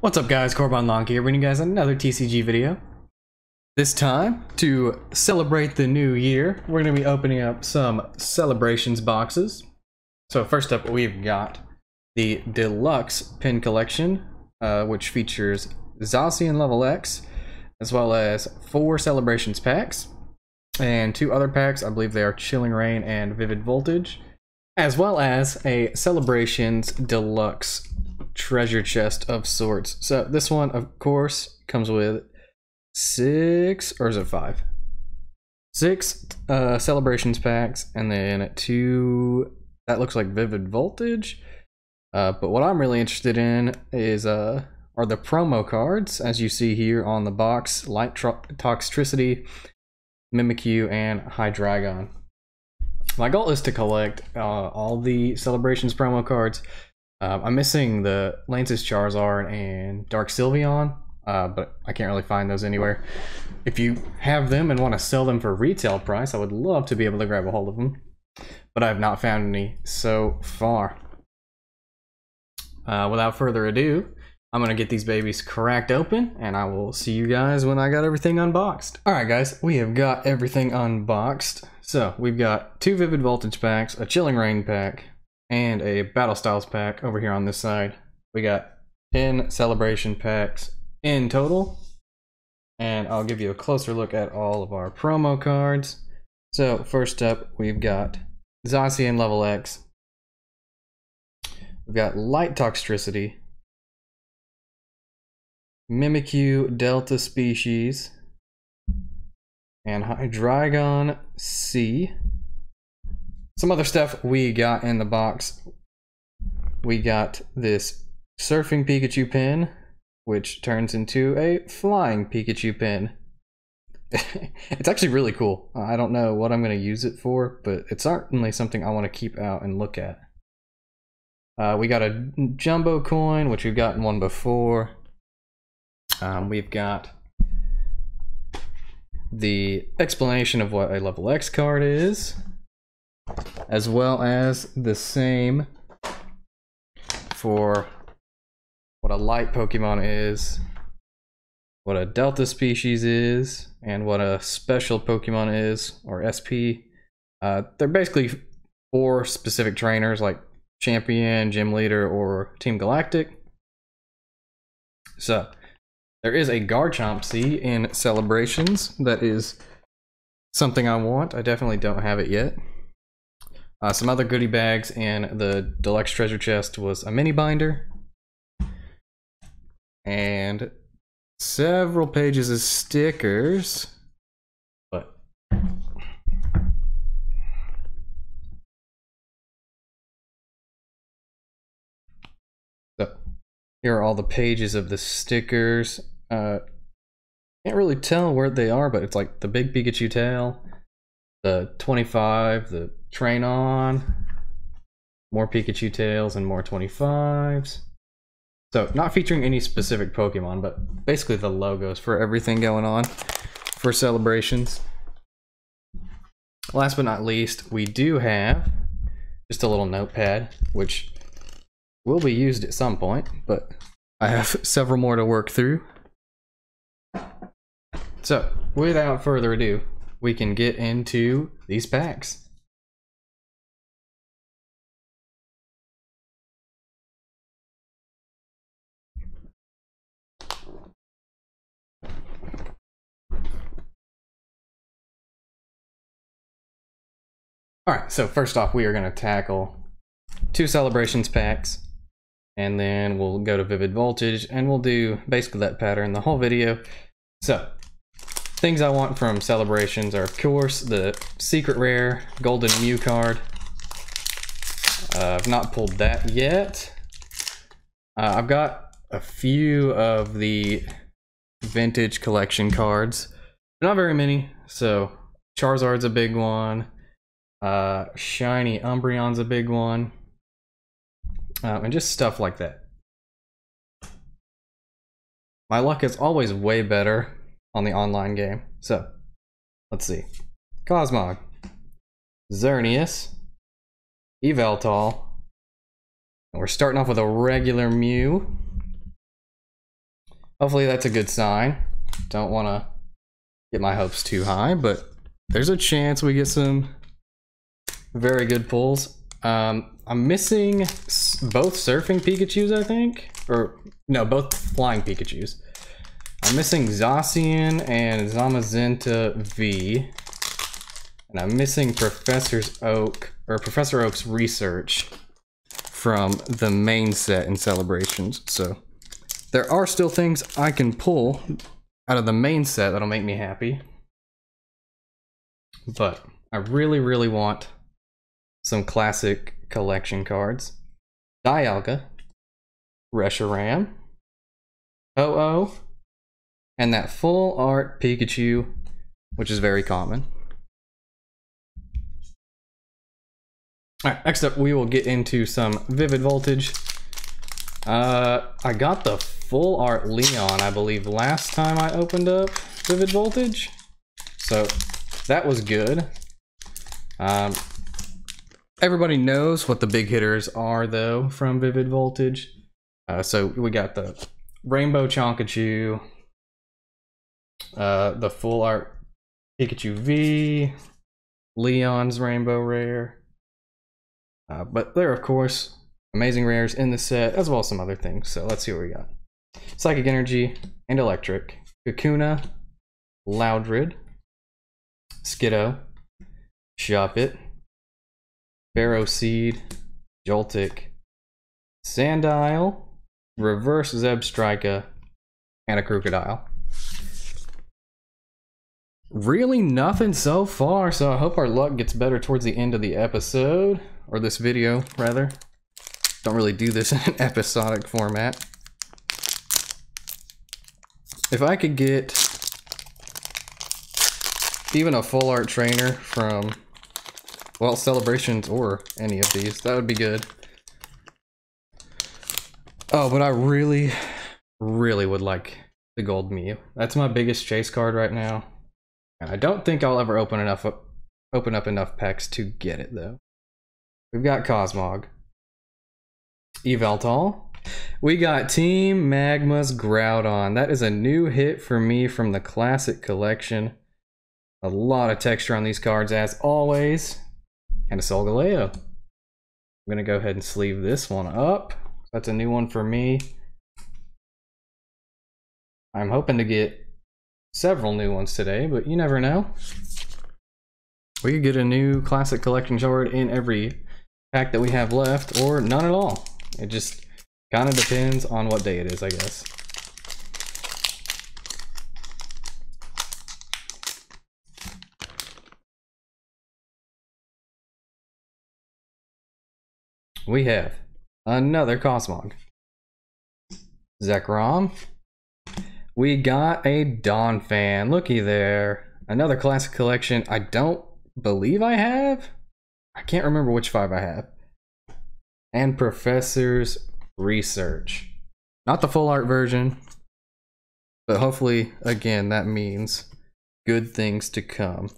What's up guys, Korbaan Lank here, bringing you guys another TCG video. This time, to celebrate the new year, we're going to be opening up some Celebrations boxes. So first up, we've got the Deluxe Pin Collection, uh, which features Zacian Level X, as well as four Celebrations packs, and two other packs, I believe they are Chilling Reign and Vivid Voltage, as well as a Celebrations Deluxe treasure chest of sorts. So this one, of course, comes with six, or is it five? Six uh, celebrations packs, and then two. That looks like Vivid Voltage. Uh, but what I'm really interested in is uh, are the promo cards, as you see here on the box: Light Toxtricity, Mimikyu, and Hydreigon. My goal is to collect uh, all the celebrations promo cards um, I'm missing the Lance's Charizard and Dark Sylveon, uh, but I can't really find those anywhere. If you have them and want to sell them for retail price, I would love to be able to grab a hold of them, but I have not found any so far. Uh, without further ado, I'm going to get these babies cracked open, and I will see you guys when I got everything unboxed. Alright guys, we have got everything unboxed. So, we've got two Vivid Voltage packs, a Chilling Reign pack, and a Battle Styles pack over here on this side. We got 10 celebration packs in total. And I'll give you a closer look at all of our promo cards. So first up, we've got Zacian Level X. We've got Light Toxtricity. Mimikyu Delta Species. And Hydreigon C. Some other stuff we got in the box. We got this surfing Pikachu pin, which turns into a flying Pikachu pin. it's actually really cool. I don't know what I'm going to use it for, but it's certainly something I want to keep out and look at. Uh, we got a jumbo coin, which we've gotten one before. Um, we've got the explanation of what a level X card is as well as the same for what a light Pokemon is, what a Delta species is, and what a special Pokemon is, or SP. Uh, they're basically four specific trainers like Champion, Gym Leader, or Team Galactic. So, there is a Garchomp C in Celebrations. That is something I want. I definitely don't have it yet. Uh, some other goodie bags and the deluxe treasure chest was a mini binder and several pages of stickers. But so here are all the pages of the stickers. Uh, can't really tell where they are, but it's like the big Pikachu tail, the 25, the train on. More Pikachu tails and more 25s. So, not featuring any specific Pokemon, but basically the logos for everything going on for celebrations. Last but not least, we do have just a little notepad, which will be used at some point, but I have several more to work through. So, without further ado, we can get into these packs. All right, so first off, we are going to tackle two celebrations packs, and then we'll go to Vivid Voltage, and we'll do basically that pattern the whole video. So, things I want from celebrations are, of course, the secret rare Golden Mew card. Uh, I've not pulled that yet. Uh, I've got a few of the vintage collection cards, not very many. So, Charizard's a big one. Uh, shiny Umbreon's a big one. Uh, and just stuff like that. My luck is always way better on the online game. So, let's see. Cosmog. Xerneas. Yveltal. And we're starting off with a regular Mew. hopefully that's a good sign. Don't want to get my hopes too high, but there's a chance we get some very good pulls. Um, I'm missing both surfing Pikachus, I think, or no, both flying Pikachus. I'm missing Zacian and Zamazenta V, and I'm missing Professor's Oak or Professor Oak's research from the main set in Celebrations. So there are still things I can pull out of the main set that'll make me happy. But I really, really want some classic collection cards. Dialga, Reshiram, Ho-Oh, and that full art Pikachu, which is very common. Alright, next up we will get into some Vivid Voltage. Uh, I got the full art Leon, I believe, last time I opened up Vivid Voltage. So that was good. Um, everybody knows what the big hitters are, though, from Vivid Voltage. Uh, so we got the Rainbow Chonkachu, uh, the full art Pikachu V, Leon's Rainbow Rare, uh, but there of course, amazing rares in the set, as well as some other things. So let's see what we got. Psychic Energy and Electric. Kakuna, Loudred, Skiddo, Shuppet, Ferroseed, Joltik, Sandile, Reverse Zeb Zebstrika, and a Krookodile. Really nothing so far, so I hope our luck gets better towards the end of the episode or this video rather. Don't really do this in an episodic format. If I could get even a full art trainer from, well, Celebrations or any of these, that would be good. Oh, but I really, really would like the Gold Mew. That's my biggest chase card right now. I don't think I'll ever open enough open up enough packs to get it though. We've got Cosmog. Yveltal. We got Team Magma's Groudon. That is a new hit for me from the Classic Collection. A lot of texture on these cards, as always. And a Solgaleo. I'm going to go ahead and sleeve this one up. That's a new one for me. I'm hoping to get several new ones today, but you never know. We could get a new Classic Collection card in every pack that we have left, or none at all. It just kind of depends on what day it is, I guess. We have another Cosmog. Zekrom. We got a Donphan. Looky there. Another classic collection. I don't believe I have. I can't remember which five I have. And Professor's Research. Not the full art version, but hopefully, again, that means good things to come.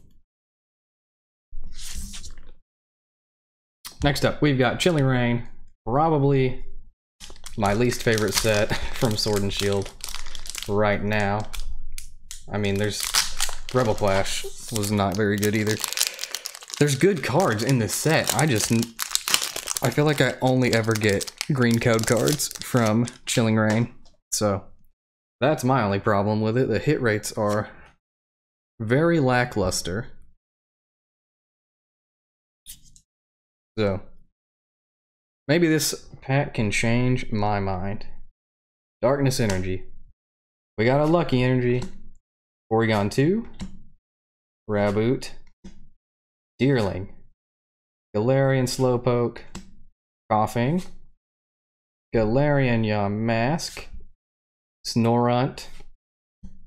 Next up, we've got Chilling Reign, probably my least favorite set from Sword and Shield right now. I mean, there's Rebel Clash was not very good either. There's good cards in this set. I just, I feel like I only ever get green code cards from Chilling Reign. So that's my only problem with it. The hit rates are very lackluster. So maybe this pack can change my mind. Darkness Energy. We got a Lucky Energy. Oranguru. Raboot. Deerling, Galarian Slowpoke, Koffing. Galarian Yamask, Snorunt,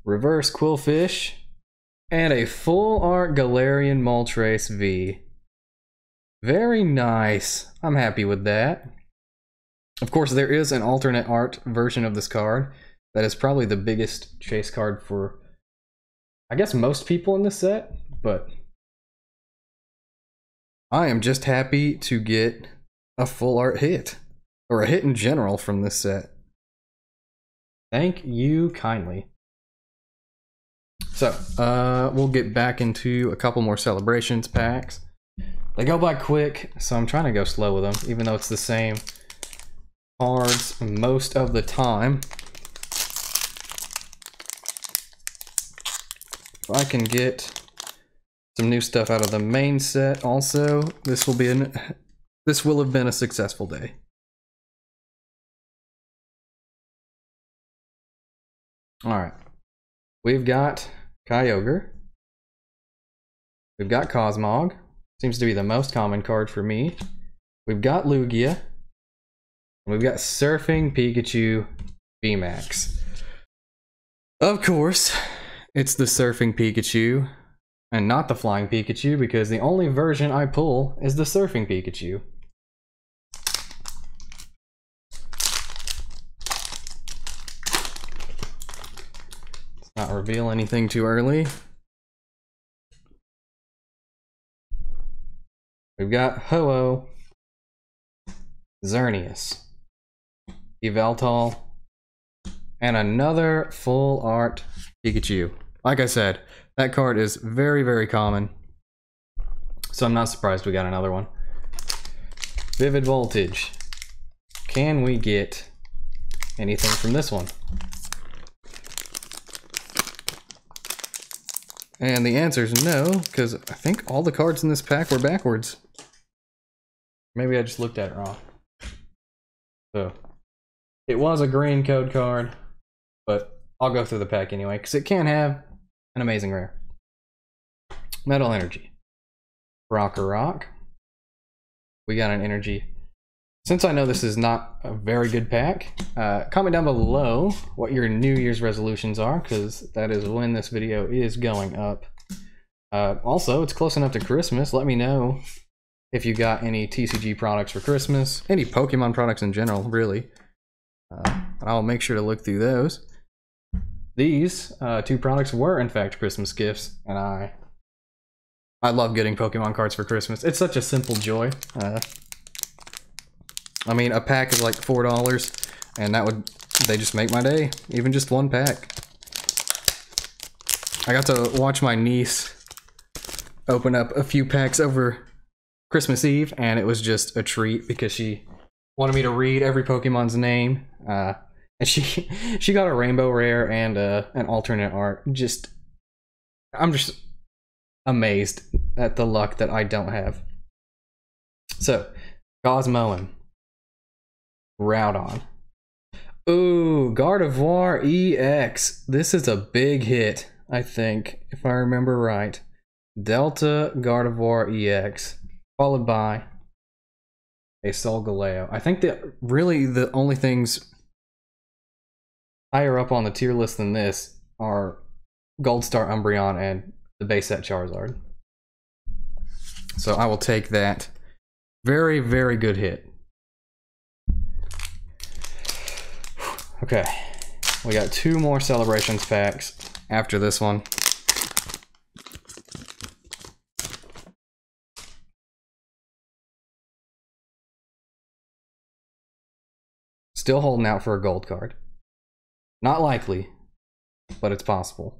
Reverse Qwilfish, and a full art Galarian Moltres V. Very nice. I'm happy with that. Of course, there is an alternate art version of this card that is probably the biggest chase card for, I guess, most people in this set, but I am just happy to get a full art hit, or a hit in general from this set. Thank you kindly. So, uh, we'll get back into a couple more celebrations packs. They go by quick, so I'm trying to go slow with them, even though it's the same cards most of the time. If I can get some new stuff out of the main set also, this will be an this will have been a successful day. Alright. We've got Kyogre. We've got Cosmog. Seems to be the most common card for me. We've got Lugia. We've got Surfing Pikachu VMAX. Of course, it's the Surfing Pikachu and not the Flying Pikachu because the only version I pull is the Surfing Pikachu. Let's not reveal anything too early. We've got Ho-Oh, Xerneas, Yveltal, and another full art Pikachu. Like I said, that card is very, very common. So I'm not surprised we got another one. Vivid Voltage. Can we get anything from this one? And the answer is no, because I think all the cards in this pack were backwards. Maybe I just looked at it wrong. So, it was a green code card, but I'll go through the pack anyway, because it can have an amazing rare. Metal Energy. Rocker Rock. We got an energy. Since I know this is not a very good pack, uh, comment down below what your New Year's resolutions are, because that is when this video is going up. Uh, also, it's close enough to Christmas. Let me know if you got any TCG products for Christmas, any Pokemon products in general, really. Uh, I'll make sure to look through those. These uh, two products were, in fact, Christmas gifts, and I I love getting Pokemon cards for Christmas. It's such a simple joy. Uh, I mean, a pack is like four dollars, and that would they just make my day. Even just one pack. I got to watch my niece open up a few packs over Christmas Eve, and it was just a treat because she wanted me to read every Pokemon's name. Uh, and she she got a rainbow rare and uh, an alternate art. Just I'm just amazed at the luck that I don't have. So, Cosmoem, Groudon. Ooh, Gardevoir EX. This is a big hit, I think, if I remember right. Delta Gardevoir EX, followed by a Solgaleo. I think that really the only things higher up on the tier list than this are Gold Star Umbreon and the base set Charizard. So I will take that. Very, very good hit. Okay, we got two more celebrations packs after this one. Still holding out for a gold card. Not likely, but it's possible.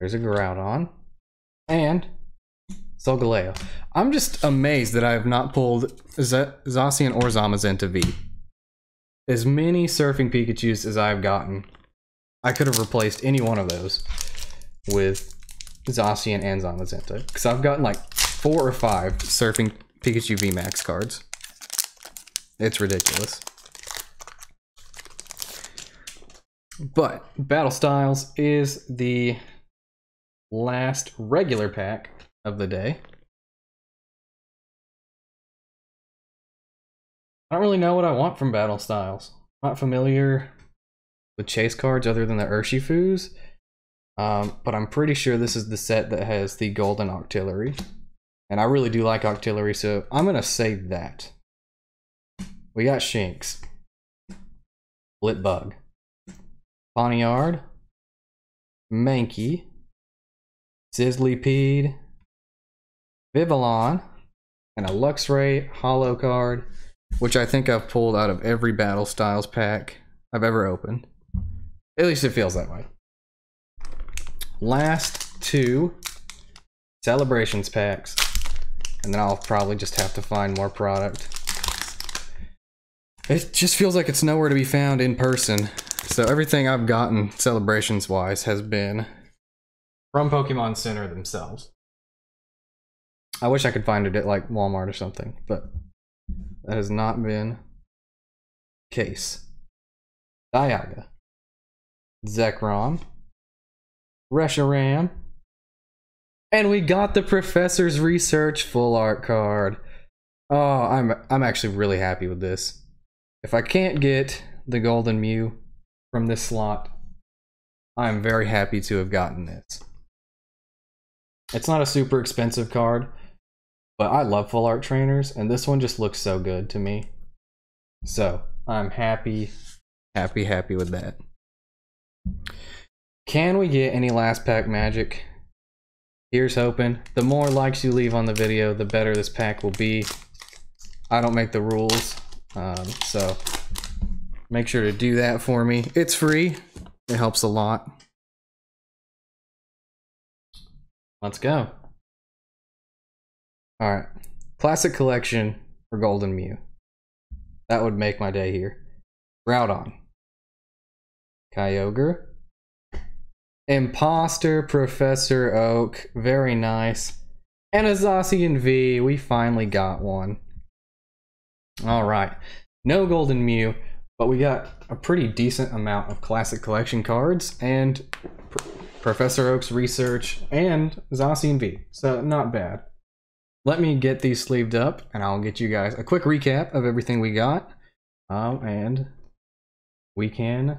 There's a Groudon. And Solgaleo. I'm just amazed that I have not pulled Z Zacian or Zamazenta V. As many Surfing Pikachus as I've gotten, I could have replaced any one of those with Zacian and Zamazenta. Because I've gotten like four or five Surfing Pikachu VMAX cards. It's ridiculous. But Battle Styles is the last regular pack of the day. I don't really know what I want from Battle Styles. I'm not familiar with chase cards other than the Urshifus. Um, but I'm pretty sure this is the set that has the Golden Octillery. And I really do like Octillery, so I'm going to save that. We got Shinx. Blipbug. Pawniard, Mankey, Sizzlipede, Vivillon, and a Luxray Holo card, which I think I've pulled out of every Battle Styles pack I've ever opened. At least it feels that way. Last two celebrations packs. And then I'll probably just have to find more product. It just feels like it's nowhere to be found in person. So everything I've gotten celebrations wise has been from Pokemon Center themselves. I wish I could find it at like Walmart or something, but that has not been case. Dialga, Zekrom, Reshiram, and we got the Professor's Research full art card. Oh, I'm I'm actually really happy with this. If I can't get the Golden Mew from this slot, I'm very happy to have gotten this. It's not a super expensive card, but I love full art trainers, and this one just looks so good to me. So, I'm happy, happy, happy with that. Can we get any last pack magic? Here's hoping. The more likes you leave on the video, the better this pack will be. I don't make the rules, um, so make sure to do that for me. It's free. It helps a lot. Let's go. Alright. Classic collection for Golden Mew. That would make my day here. Groudon. Kyogre. Imposter Professor Oak. Very nice. And a Zacian V. We finally got one. Alright. No Golden Mew, but we got a pretty decent amount of classic collection cards and Pr Professor Oak's research and Zacian V. So not bad. Let me get these sleeved up and I'll get you guys a quick recap of everything we got. Um, and we can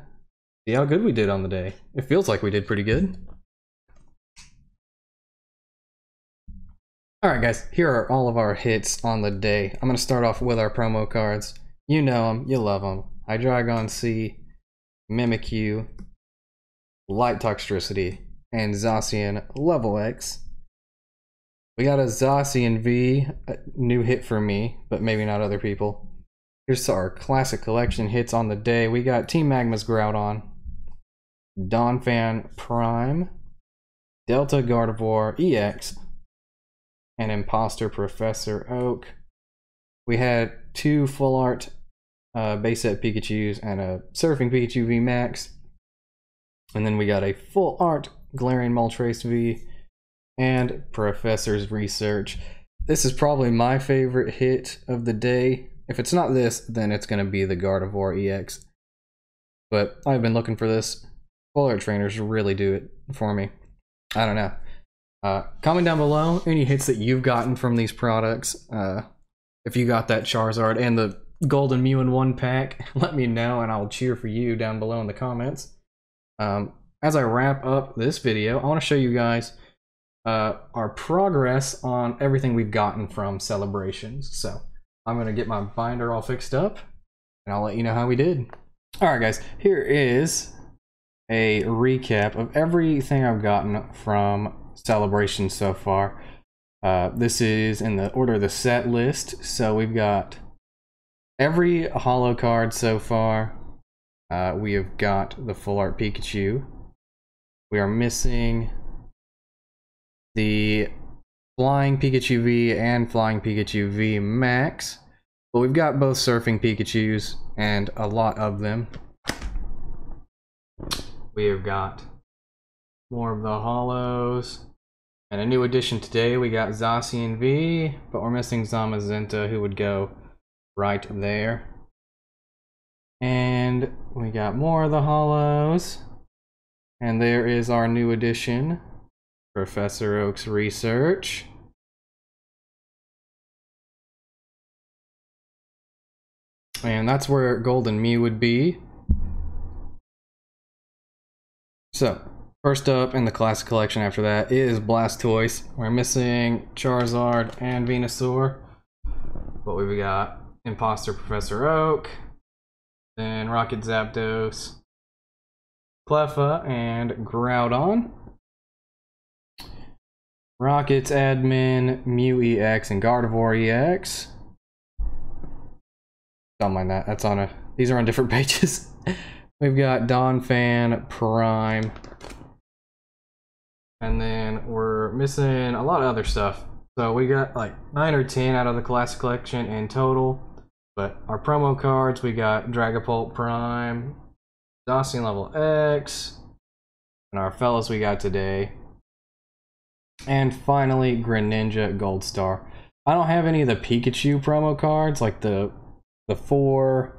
see how good we did on the day. It feels like we did pretty good. Alright guys, here are all of our hits on the day. I'm going to start off with our promo cards. You know them, you love them. Hydreigon C, Mimikyu, Light Toxtricity, and Zacian Level X. We got a Zacian V, a new hit for me, but maybe not other people. Here's our classic collection hits on the day. We got Team Magma's Groudon, Donphan Prime, Delta Gardevoir EX, and Imposter Professor Oak. We had two full art uh, base set Pikachus and a Surfing Pikachu V Max. And then we got a full art Galarian Moltres V and Professor's Research. This is probably my favorite hit of the day. If it's not this, then it's going to be the Gardevoir EX. But I've been looking for this. Full art trainers really do it for me. I don't know. Uh, comment down below any hits that you've gotten from these products. Uh, if you got that Charizard and the Golden Mew in one pack, let me know and I'll cheer for you down below in the comments. Um, as I wrap up this video, I want to show you guys uh, our progress on everything we've gotten from celebrations. So I'm going to get my binder all fixed up and I'll let you know how we did. All right, guys, here is a recap of everything I've gotten from celebrations so far. Uh, this is in the order of the set list. So we've got every holo card so far. Uh, we have got the full art Pikachu. We are missing the Flying Pikachu V and Flying Pikachu V Max. But we've got both Surfing Pikachus and a lot of them. We have got more of the holos. And a new addition today, we got Zacian V, but we're missing Zamazenta, who would go right there. And we got more of the holos. And there is our new addition, Professor Oak's research. And that's where Golden Mew would be. So, first up in the classic collection after that is Blastoise. We're missing Charizard and Venusaur. But we've got Imposter Professor Oak, then Rocket Zapdos, Cleffa, and Groudon. Rockets admin, Mew EX, and Gardevoir EX. Don't mind that. That's on a. These are on different pages. We've got Donphan Prime. And then we're missing a lot of other stuff. So we got like 9 or 10 out of the Classic Collection in total. But our promo cards, we got Dragapult Prime, Zacian Level X, and our fellows we got today. And finally, Greninja Gold Star. I don't have any of the Pikachu promo cards, like the the four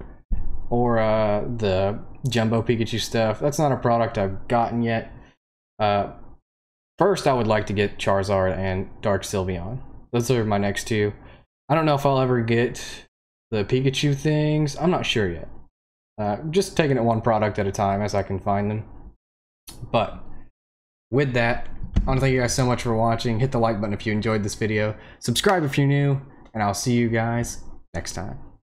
or uh, the Jumbo Pikachu stuff. That's not a product I've gotten yet. Uh, first, I would like to get Charizard and Dark Sylveon. Those are my next two. I don't know if I'll ever get the Pikachu things. I'm not sure yet. Uh, just taking it one product at a time as I can find them. But with that, I want to thank you guys so much for watching. Hit the like button if you enjoyed this video. Subscribe if you're new, and I'll see you guys next time.